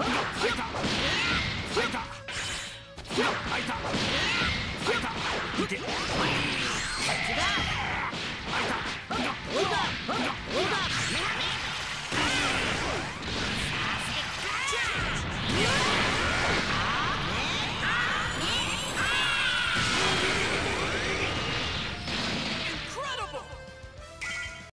いた。